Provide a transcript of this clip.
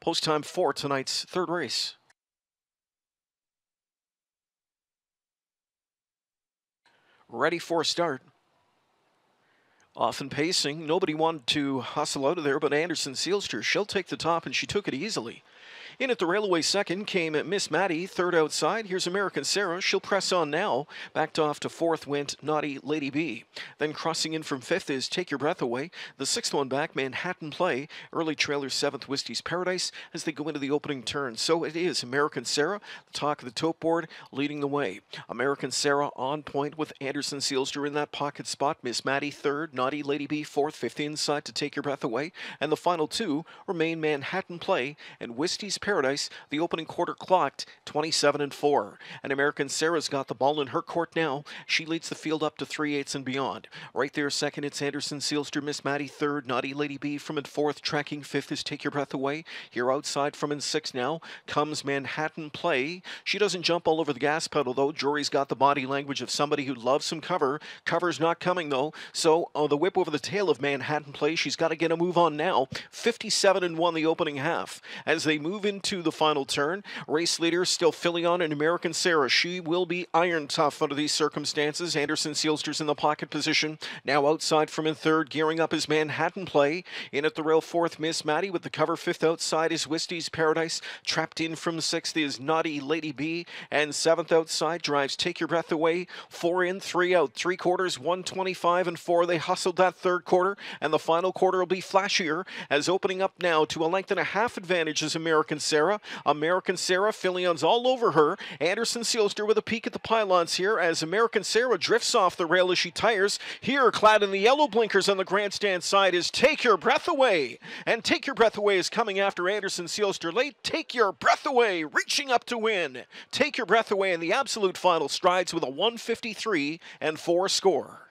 Post time for tonight's third race. Ready for a start. Often pacing. Nobody wanted to hustle out of there but Anderson Seelster. She'll take the top, and she took it easily. In at the railway second came Miss Maddie, third outside. Here's American Sarah. She'll press on now. Backed off to fourth went Naughty Lady B. Then crossing in from fifth is Take Your Breath Away. The sixth one back, Manhattan Play. Early trailer seventh, Wisties Paradise as they go into the opening turn. So it is American Sarah, the talk of the tote board, leading the way. American Sarah on point with Anderson Seelster in that pocket spot. Miss Maddie third, Naughty Lady B fourth, fifth inside to Take Your Breath Away. And the final two remain Manhattan Play and Wisties Paradise. The opening quarter clocked 27 and 4. And American Sarah's got the ball in her court now. She leads the field up to 3 eighths and beyond. Right there, second, it's Anderson Seelster, Miss Maddie third, Naughty Lady B from in fourth, tracking fifth is Take Your Breath Away. Here outside from in sixth now comes Manhattan Play. She doesn't jump all over the gas pedal though. Jory's got the body language of somebody who loves some cover. Cover's not coming though. So uh, the whip over the tail of Manhattan Play. She's got to get a move on now. 57 and 1 the opening half. As they move into the final turn. Race leader still Filion and American Sarah. She will be iron tough under these circumstances. Anderson Seelster's in the pocket position. Now outside from in third, gearing up his Manhattan play. In at the rail fourth, Miss Maddie with the cover fifth outside is Wisties Paradise. Trapped in from sixth is Naughty Lady B. And seventh outside drives Take Your Breath Away. Four in, three out. Three quarters, 125 and four. They hustled that third quarter, and the final quarter will be flashier as opening up now to a length and a half advantage is American Sarah. American Sarah, Filion's all over her. Anderson Seelster with a peek at the pylons here as American Sarah drifts off the rail as she tires. Here, clad in the yellow blinkers on the grandstand side, is Take Your Breath Away. And Take Your Breath Away is coming after Anderson Seelster late. Take Your Breath Away, reaching up to win. Take Your Breath Away in the absolute final strides with a 153 and 4 score.